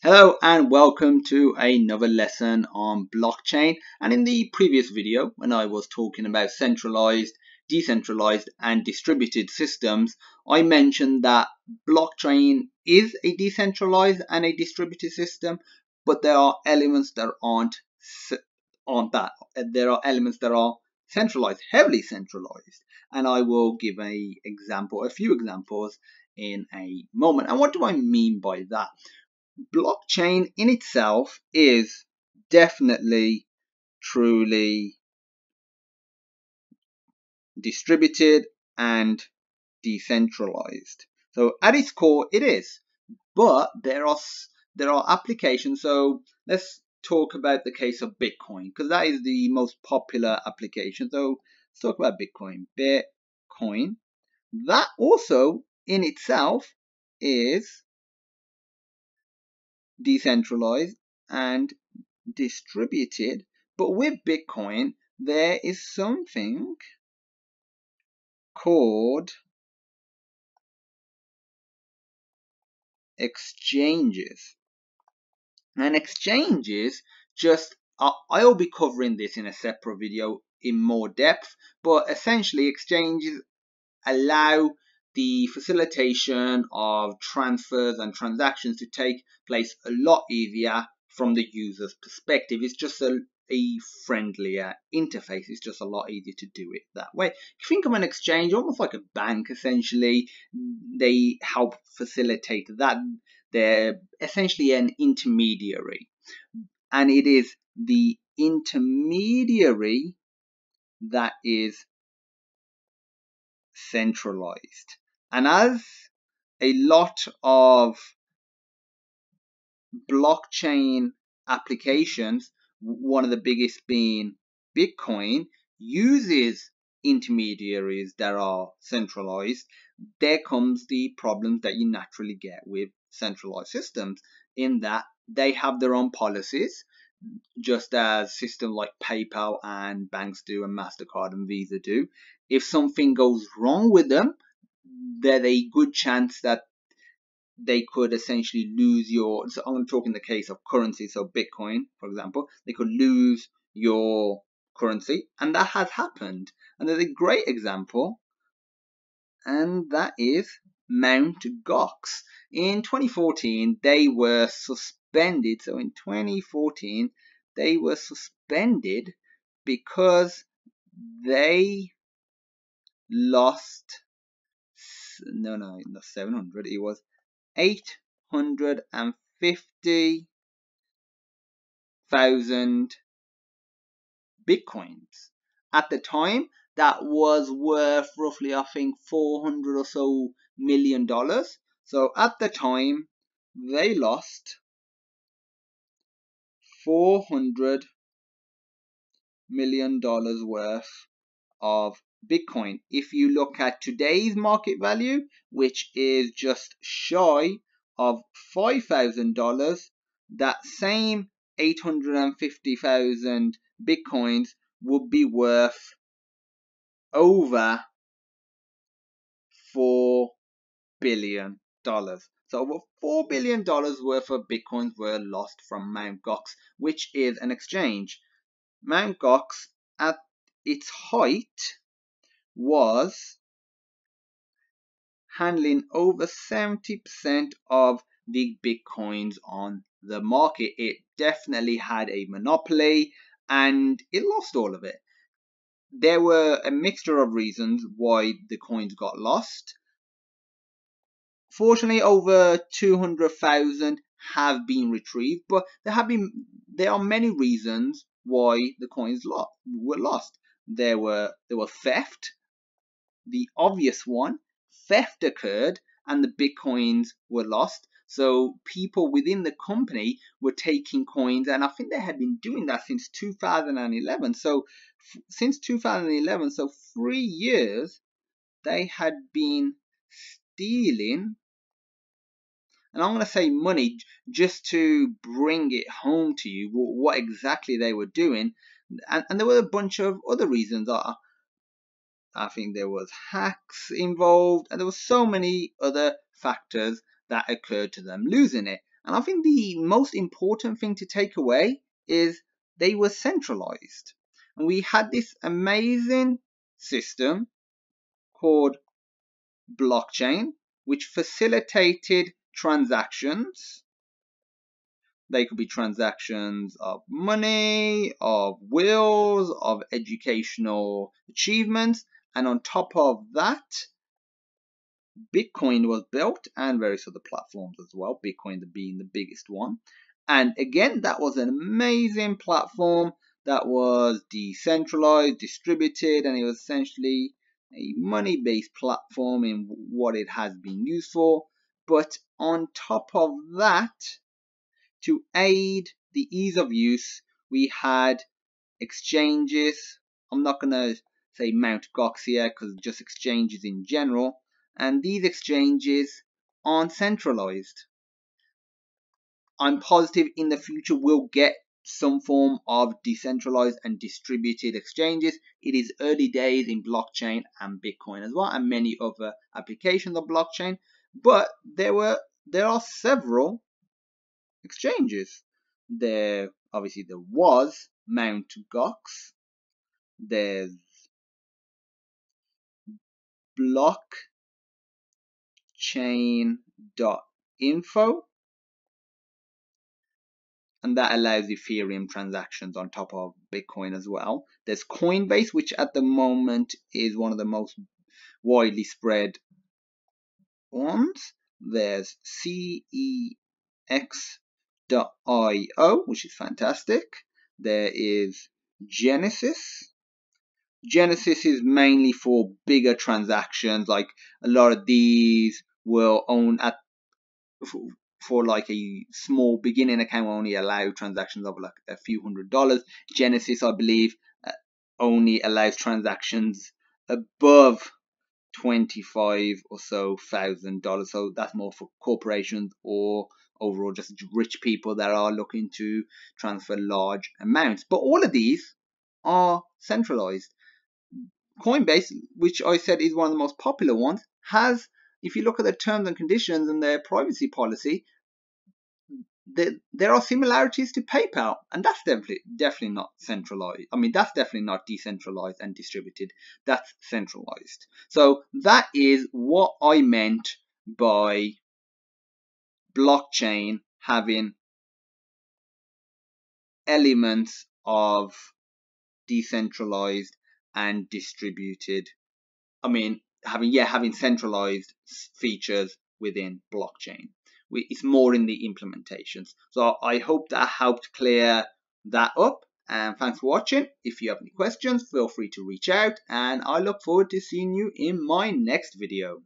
Hello and welcome to another lesson on blockchain. And in the previous video when I was talking about centralized, decentralized and distributed systems I mentioned that blockchain is a decentralized and a distributed system but there are elements that aren't aren't that there are elements that are centralized heavily centralized. And I will give a example a few examples in a moment. And what do I mean by that blockchain in itself is definitely truly distributed and decentralized. So at its core it is, but there are there are applications. So let's talk about the case of Bitcoin because that is the most popular application. So let's talk about Bitcoin. Bitcoin that also in itself is decentralized and distributed. But with Bitcoin, there is something called exchanges. And exchanges just, I'll be covering this in a separate video in more depth, but essentially exchanges allow the facilitation of transfers and transactions to take place a lot easier from the user's perspective. It's just a, a friendlier interface. It's just a lot easier to do it that way. Think of an exchange, almost like a bank essentially, they help facilitate that. They're essentially an intermediary. And it is the intermediary that is centralized. And as a lot of blockchain applications, one of the biggest being Bitcoin, uses intermediaries that are centralized, there comes the problems that you naturally get with centralized systems in that they have their own policies, just as systems like PayPal and banks do and MasterCard and Visa do. If something goes wrong with them, there's a good chance that they could essentially lose your. So I'm going to talk in the case of currency, so Bitcoin, for example, they could lose your currency, and that has happened. And there's a great example, and that is Mount Gox. In 2014, they were suspended. So in 2014, they were suspended because they lost no, no, not 700. It was 850,000 bitcoins. At the time, that was worth roughly, I think, 400 or so million dollars. So at the time, they lost 400 million dollars worth of Bitcoin. If you look at today's market value, which is just shy of $5,000, that same 850,000 Bitcoins would be worth over $4 billion. So over $4 billion worth of Bitcoins were lost from Mt. Gox, which is an exchange. Mt. Gox at its height was handling over 70% of the bitcoins on the market. It definitely had a monopoly and it lost all of it. There were a mixture of reasons why the coins got lost. Fortunately, over 200,000 have been retrieved, but there have been there are many reasons why the coins were lost. There were there were theft, the obvious one, theft occurred and the bitcoins were lost. So people within the company were taking coins, and I think they had been doing that since 2011. So since 2011, so three years, they had been stealing. And I'm going to say money just to bring it home to you what exactly they were doing. And, and there were a bunch of other reasons. I, I think there was hacks involved, and there were so many other factors that occurred to them losing it. And I think the most important thing to take away is they were centralized. And we had this amazing system called blockchain, which facilitated transactions. They could be transactions of money, of wills, of educational achievements. And on top of that, Bitcoin was built and various other platforms as well, Bitcoin being the biggest one. And again, that was an amazing platform that was decentralized, distributed, and it was essentially a money based platform in what it has been used for. But on top of that, to aid the ease of use, we had exchanges. I'm not going to say Mount Gox here because just exchanges in general. And these exchanges aren't centralized. I'm positive in the future we'll get some form of decentralized and distributed exchanges. It is early days in blockchain and Bitcoin as well, and many other applications of blockchain. But there were there are several exchanges. There obviously there was Mount Gox. There's blockchain.info and that allows Ethereum transactions on top of Bitcoin as well. There's Coinbase, which at the moment is one of the most widely spread ones. There's CEX.io, which is fantastic. There is Genesis. Genesis is mainly for bigger transactions, like a lot of these will own at for like a small beginning account only allow transactions of like a few hundred dollars. Genesis, I believe, uh, only allows transactions above 25 or so thousand dollars. So that's more for corporations or overall just rich people that are looking to transfer large amounts. But all of these are centralized. Coinbase, which I said is one of the most popular ones, has if you look at the terms and conditions and their privacy policy, the, there are similarities to PayPal, and that's definitely definitely not centralized. I mean, that's definitely not decentralized and distributed. That's centralized. So that is what I meant by blockchain having elements of decentralized and distributed. I mean, having yeah having centralized features within blockchain. It's more in the implementations. So I hope that helped clear that up. And thanks for watching. If you have any questions, feel free to reach out. And I look forward to seeing you in my next video.